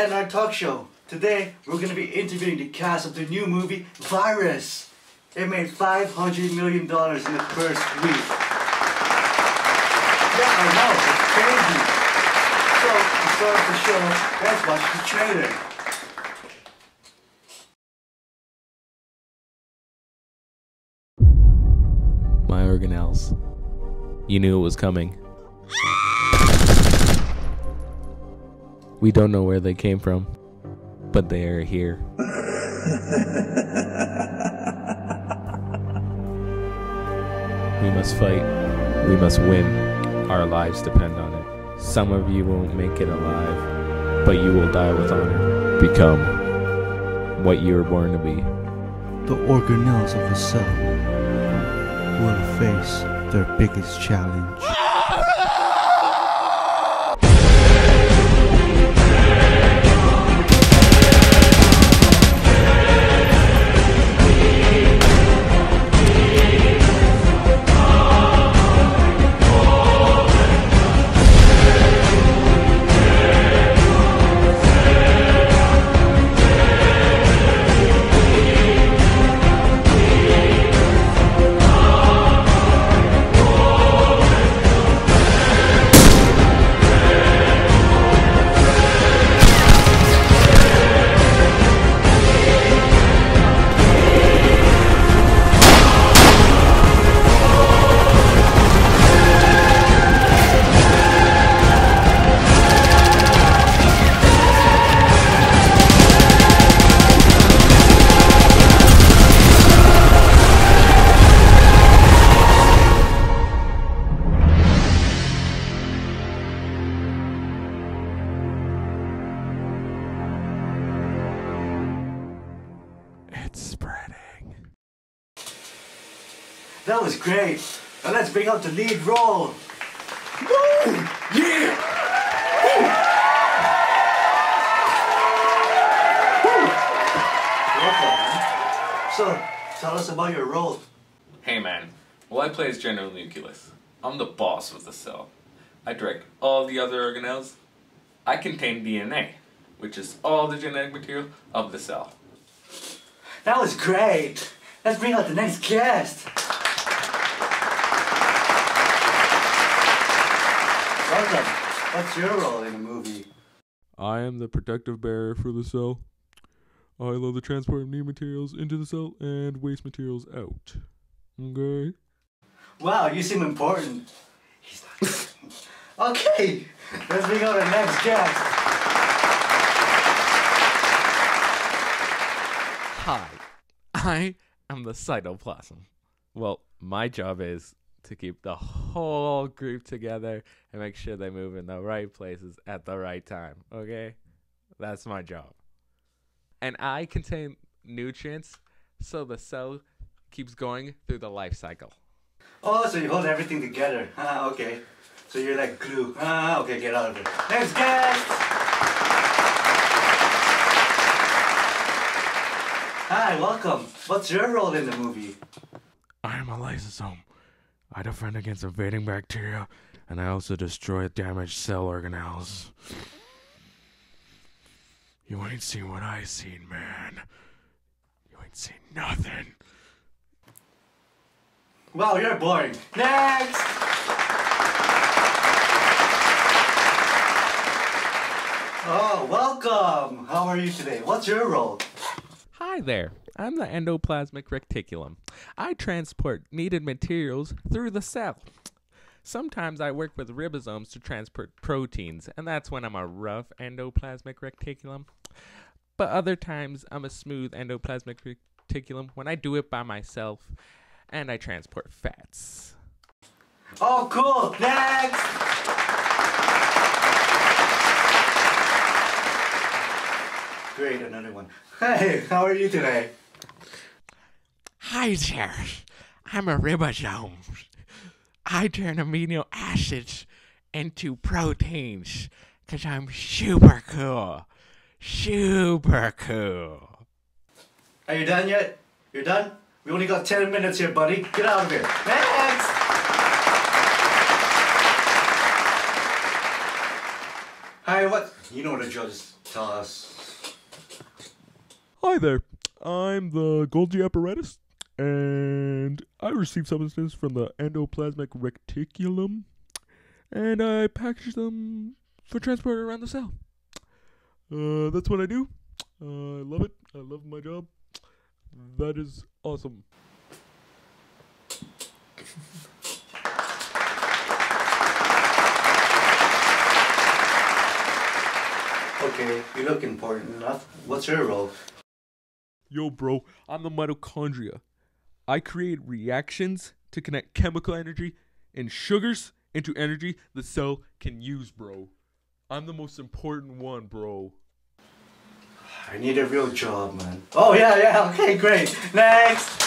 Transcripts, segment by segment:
NR Talk Show. Today, we're going to be interviewing the cast of the new movie, Virus. It made $500 million in the first week. Yeah, I know, it's crazy. So, to start the show, let's watch the trailer. My organelles. You knew it was coming. We don't know where they came from, but they are here. we must fight. We must win. Our lives depend on it. Some of you won't make it alive, but you will die with honor. Become what you were born to be. The organelles of the cell will face their biggest challenge. That was great. Now let's bring out the lead role. Woo! Yeah! Woo! Woo! Welcome, man. So, tell us about your role. Hey man, well I play as General Nucleus. I'm the boss of the cell. I direct all the other organelles. I contain DNA, which is all the genetic material of the cell. That was great. Let's bring out the next guest. Welcome. What's your role in the movie? I am the protective barrier for the cell. I allow the transport of new materials into the cell and waste materials out. Okay? Wow, you seem important. He's not. okay, let's bring out our next guest. Hi, I am the cytoplasm. Well, my job is to keep the whole group together and make sure they move in the right places at the right time. Okay? That's my job. And I contain nutrients so the cell keeps going through the life cycle. Oh, so you hold everything together. Ah, okay. So you're like glue. Ah, okay, get out of it. Thanks, guys! Hi, welcome. What's your role in the movie? I am a lysosome. I defend against invading bacteria, and I also destroy damaged cell organelles. You ain't seen what I seen, man. You ain't seen nothing. Wow, you're boring. Next! Oh, welcome! How are you today? What's your role? Hi there. I'm the endoplasmic reticulum. I transport needed materials through the cell. Sometimes I work with ribosomes to transport proteins, and that's when I'm a rough endoplasmic reticulum. But other times I'm a smooth endoplasmic reticulum when I do it by myself and I transport fats. Oh, cool! Next! Great, another one. Hey, how are you today? Hi there. I'm a ribosome. I turn amino acids into proteins because I'm super cool. Super cool. Are you done yet? You're done? We only got 10 minutes here, buddy. Get out of here. Next! Hi, what? You know what the judges tell us. Hi there. I'm the Golgi apparatus, and I received substances from the endoplasmic reticulum, and I package them for transport around the cell. Uh, that's what I do. Uh, I love it. I love my job. That is awesome. Okay, you look important enough. What's your role? Yo, bro, I'm the mitochondria. I create reactions to connect chemical energy and sugars into energy the cell can use, bro. I'm the most important one, bro. I need a real job, man. Oh, yeah, yeah, okay, great. Next!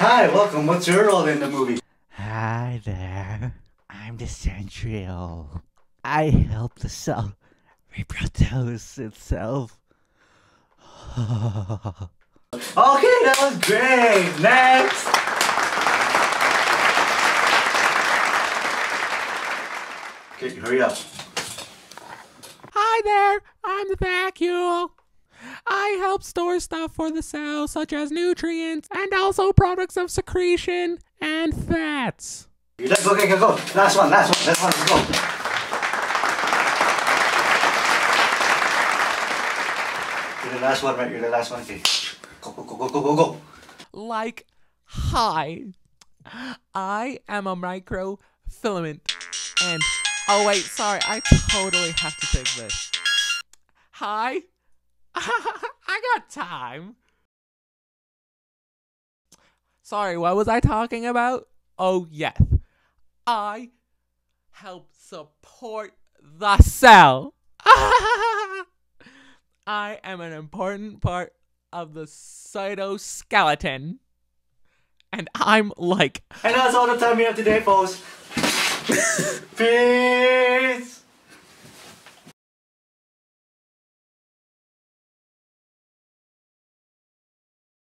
Hi, welcome. What's your role in the movie? Hi there. I'm the centriole. I help the cell reproduce itself. Okay, that was great. Next! Okay, hurry up. Hi there, I'm the vacuole. I help store stuff for the cell, such as nutrients and also products of secretion and fats. You? Go, go, go, go. Last one, last one, last one, let's go. You're the last one, right? You're the last one. Okay. Go, go, go, go, go, go, go. Like, hi, I am a microfilament. And, oh wait, sorry, I totally have to take this. Hi, I got time. Sorry, what was I talking about? Oh, yes. I help support the cell. I am an important part of the cytoskeleton. And I'm like And that's all the time we have today, folks. Peace!